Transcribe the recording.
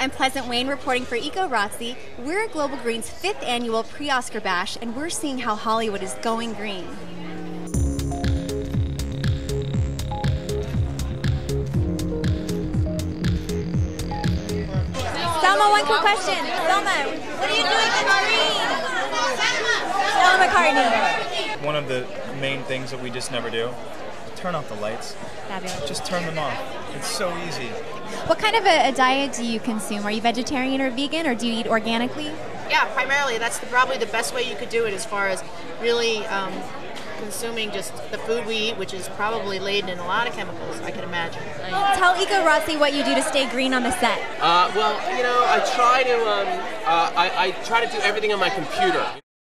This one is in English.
I'm Pleasant Wayne reporting for Ecorazzi. We're at Global Green's fifth annual pre Oscar Bash, and we're seeing how Hollywood is going green. Salma, one quick question. Salma, what are you doing in green? Stella McCartney. One of the main things that we just never do turn off the lights. Fabulous. Just turn them off. It's so easy. What kind of a, a diet do you consume? Are you vegetarian or vegan, or do you eat organically? Yeah, primarily that's the, probably the best way you could do it as far as really um, consuming just the food we eat, which is probably laden in a lot of chemicals, I can imagine. Tell Ecorazzi what you do to stay green on the set. Uh, well, you know, I try to um, uh, I, I try to do everything on my computer.